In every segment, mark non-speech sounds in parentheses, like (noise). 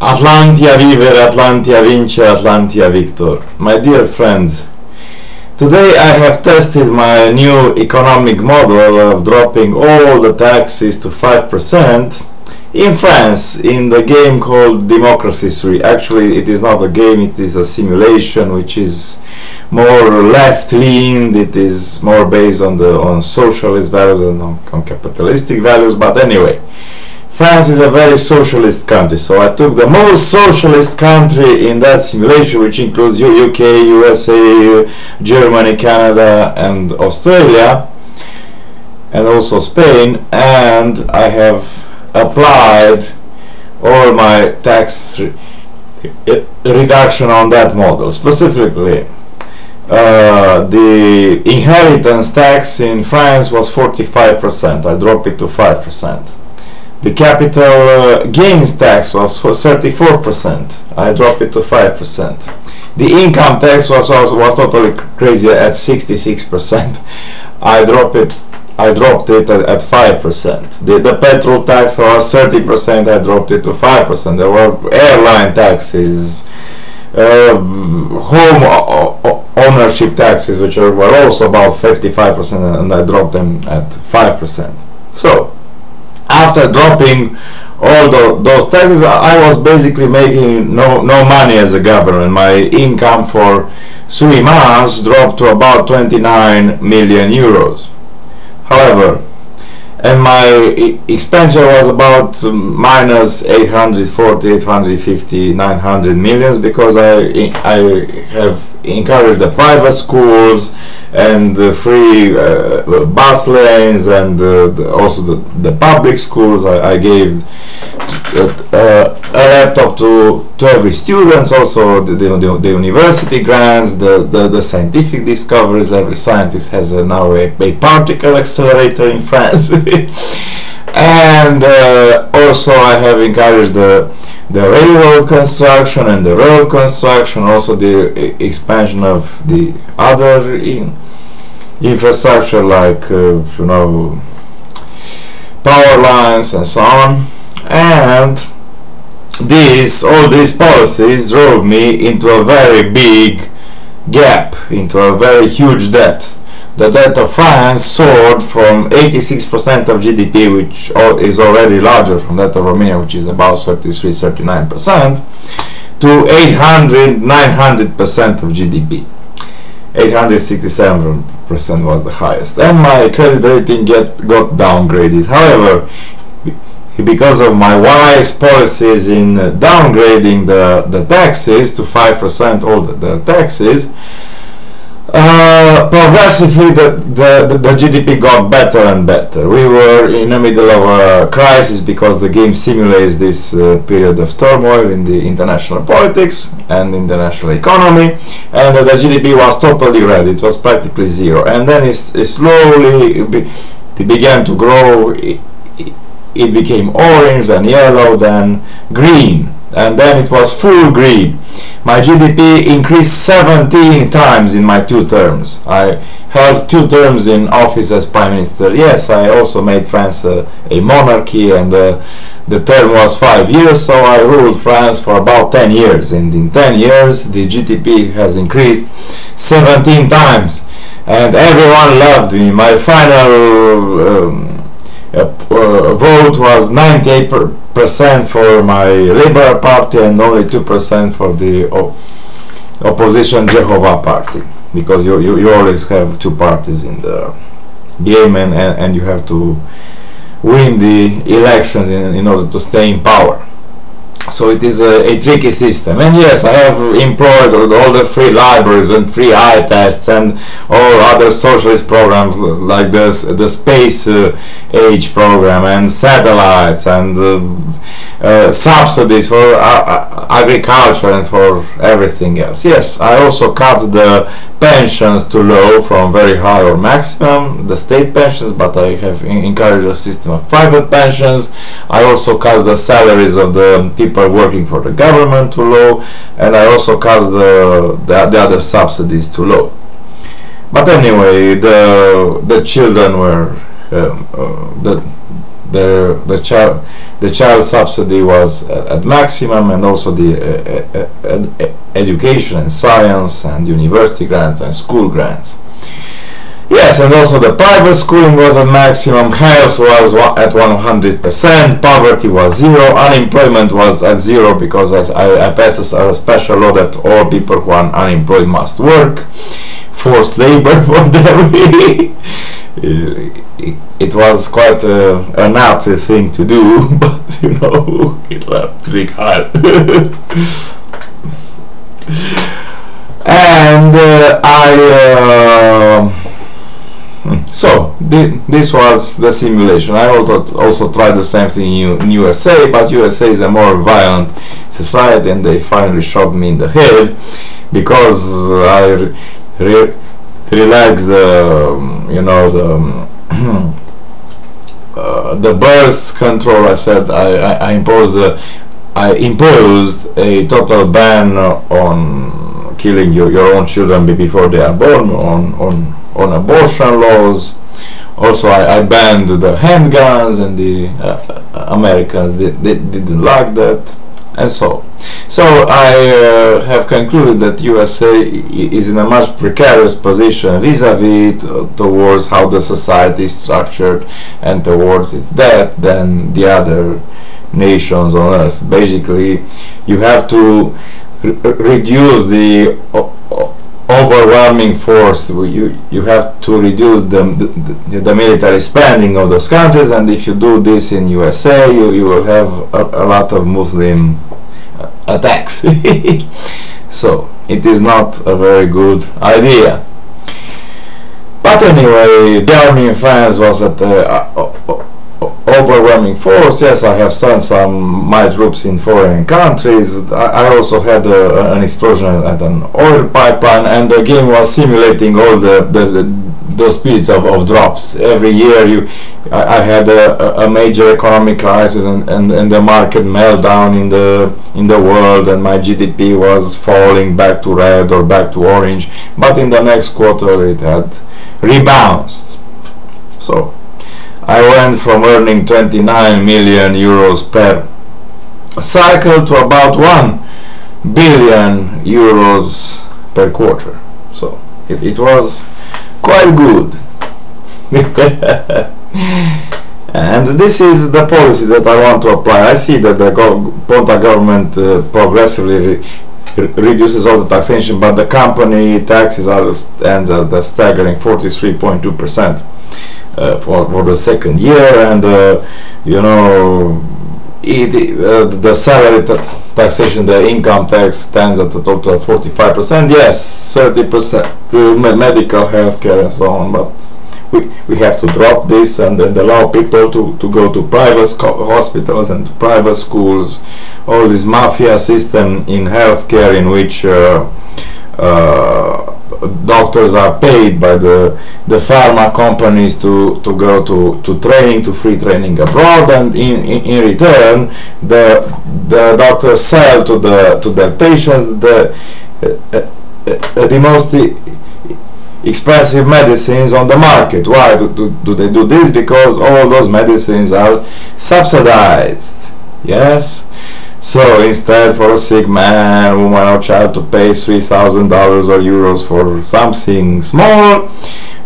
Atlantia vivere, Atlantia vince, Atlantia victor. My dear friends, today I have tested my new economic model of dropping all the taxes to 5% in France in the game called Democracy 3. Actually, it is not a game, it is a simulation which is more left leaned, it is more based on the on socialist values and on, on capitalistic values, but anyway. France is a very socialist country, so I took the most socialist country in that simulation, which includes UK, USA, Germany, Canada, and Australia, and also Spain, and I have applied all my tax re reduction on that model. Specifically, uh, the inheritance tax in France was 45%, I dropped it to 5%. The capital uh, gains tax was for 34%. I dropped it to 5%. The income tax was also was totally crazy at 66%. (laughs) I dropped it I dropped it at, at 5%. The, the petrol tax was 30%, I dropped it to 5%. There were airline taxes, uh, home ownership taxes, which were also about 55%, and I dropped them at 5%. So, after dropping all the, those taxes, I was basically making no, no money as a government. My income for three months dropped to about 29 million euros. However, and my expenditure was about minus 840, 850, 900 millions because I, I have encouraged the private schools and the free uh, bus lanes and uh, the, also the, the public schools. I, I gave uh, a laptop to, to every student, also the, the, the university grants, the, the, the, scientific discoveries. Every scientist has now a, a particle accelerator in France. (laughs) and uh, also I have encouraged the the railroad construction and the road construction, also the expansion of the other in infrastructure like uh, you know power lines and so on and these all these policies drove me into a very big gap into a very huge debt. The debt of France soared from 86% of GDP which is already larger from that of Romania which is about 33-39% to 800 900% of GDP 867% was the highest. And my credit rating get got downgraded. However because of my wise policies in downgrading the, the taxes to 5% all the, the taxes uh, progressively the, the, the, the, GDP got better and better. We were in the middle of a crisis because the game simulates this uh, period of turmoil in the international politics and international economy and uh, the GDP was totally red, it was practically zero and then it, it slowly be, it began to grow, it, became orange, then yellow, then green and then it was full green. My GDP increased 17 times in my two terms. I held two terms in office as Prime Minister. Yes, I also made France a, a monarchy and uh, the term was five years, so I ruled France for about 10 years. And in 10 years, the GDP has increased 17 times. And everyone loved me. My final um, uh, vote was 98% for my Liberal Party and only 2% for the opposition Jehovah Party. Because you, you, you, always have two parties in the game and, and, and you have to win the elections in, in order to stay in power so it is a, a, tricky system. And yes I have employed all the free libraries and free eye tests and all other socialist programs like this the space uh, age program and satellites and uh, uh, subsidies for uh, uh, agriculture and for everything else. Yes I also cut the pensions to low from very high or maximum the state pensions but I have encouraged a system of private pensions. I also cut the salaries of the people people working for the government too low and I also cut the, the, the other subsidies too low but anyway the the children were um, uh, the the the child the child subsidy was at maximum and also the uh, uh, ed education and science and university grants and school grants yes and also the private schooling was at maximum health was at 100% poverty was zero unemployment was at zero because I, I passed a special law that all people who are unemployed must work forced labor (laughs) for them it, (laughs) it, was quite a, a, Nazi thing to do, (laughs) but you know, Hitler Sieg Heil. and uh, I. Uh, so th this was the simulation. I also also tried the same thing in, in, USA, but USA is a more violent society, and they finally shot me in the head because I re relax the um, you know the um, (clears throat) uh, the birth control I said I, I, I imposed uh, I imposed a total ban on killing your, your own children before they are born on on on abortion laws also I, I banned the handguns and the uh, Americans they, they didn't like that and so so I uh, have concluded that USA is in a much precarious position vis-a-vis -vis towards how the society is structured and towards its debt than the other nations on earth. Basically, you have to reduce the overwhelming force you you have to reduce the, the, the military spending of those countries and if you do this in USA you, you will have a, a lot of Muslim attacks. (laughs) So it is not a very good idea. But anyway the army in France was at uh, overwhelming force. Yes I have sent some my troops in foreign countries. I, I also had a, an explosion at an oil pipeline and the game was simulating all the, the, the periods of, of drops. Every year you I, I had a, a, major economic crisis and, and, and the market meltdown in the in the world and my GDP was falling back to red or back to orange. But in the next quarter it had rebounced. So I went from earning 29 million euros per cycle to about 1 billion euros per quarter so it, it was quite good. (laughs) and this is the policy that I want to apply. I see that the Ponta government uh, progressively re reduces all the taxation, but the company taxes are ends at the staggering 43.2 percent for for the second year, and uh, you know it, uh, the salary taxation, the income tax stands at a total of 45%. Yes, 30% to medical, healthcare, and so on. But we, we have to drop this and then allow people to, to go to private hospitals and to private schools. All this mafia system in healthcare in which uh, uh, doctors are paid by the the pharma companies to to go to to training to free training abroad and in in, in return the the doctors sell to the to their patients the uh, uh, the most expensive medicines on the market. Why do, do, do they do this? Because all those medicines are subsidized. Yes so instead for a sick man, woman or child to pay $3,000 or euros for something small,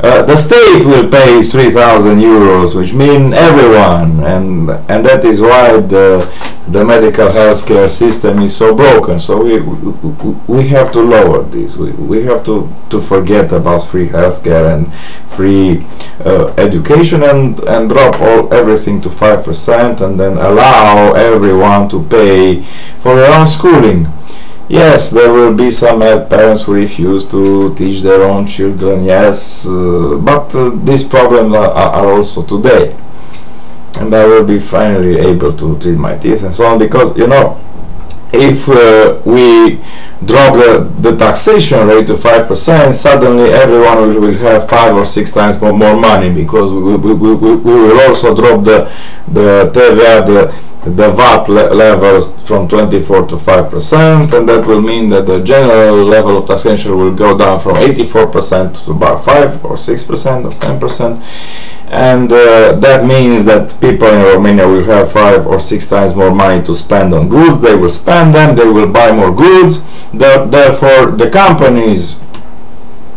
uh, the state will pay 3,000 euros, which mean everyone, and and that is why the the medical healthcare system is so broken. So we we, have to lower this. We, we have to to forget about free healthcare and free uh, education and and drop all everything to five percent, and then allow everyone to pay for their own schooling Yes, there will be some parents who refuse to teach their own children, yes, uh, but uh, these problems are, are, also today. And I will be finally able to treat my teeth and so on because, you know, if uh, we drop the, the taxation rate to 5%, suddenly everyone will, will have five or six times more, more money because we, we, we, we, will also drop the, the TVA, the the VAT le levels from 24 to 5 percent and that will mean that the general level of taxation will go down from 84 percent to about 5 or 6 percent or 10 percent and uh, that means that people in Romania will have five or six times more money to spend on goods. They will spend them, they will buy more goods. The, therefore, the companies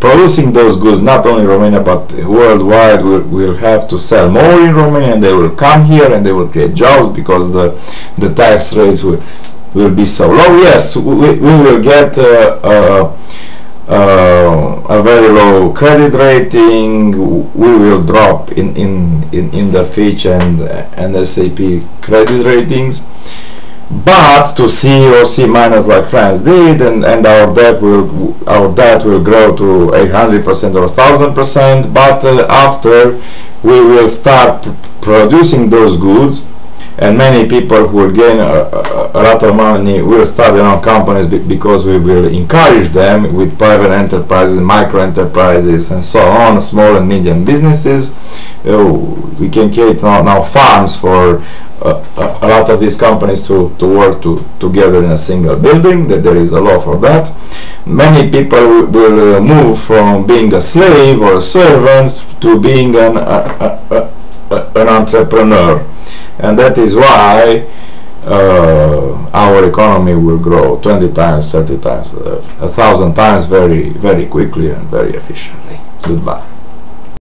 producing those goods, not only in Romania but worldwide, will, will have to sell more in Romania and they will come here and they will create jobs because the, the tax rates will, will be so low. Yes, we, we will get uh, uh, uh, a very low credit rating, we will drop in, in, in, in the Fitch and, and S&P credit ratings. But to C or C minus like France did, and, and our debt will our debt will grow to 800 percent or 1000 percent. But uh, after we will start producing those goods, and many people who will gain a, a, a lot of money will start their own companies because we will encourage them with private enterprises, micro enterprises, and so on, small and medium businesses. Uh, we can create now, now farms for uh, a, lot of these companies to, to work to, together in a single building, that there is a law for that. Many people will uh, move from being a slave or a servant to being an, an entrepreneur and that is why uh, our economy will grow 20 times, 30 times, uh, a thousand times very, very quickly and very efficiently. Goodbye.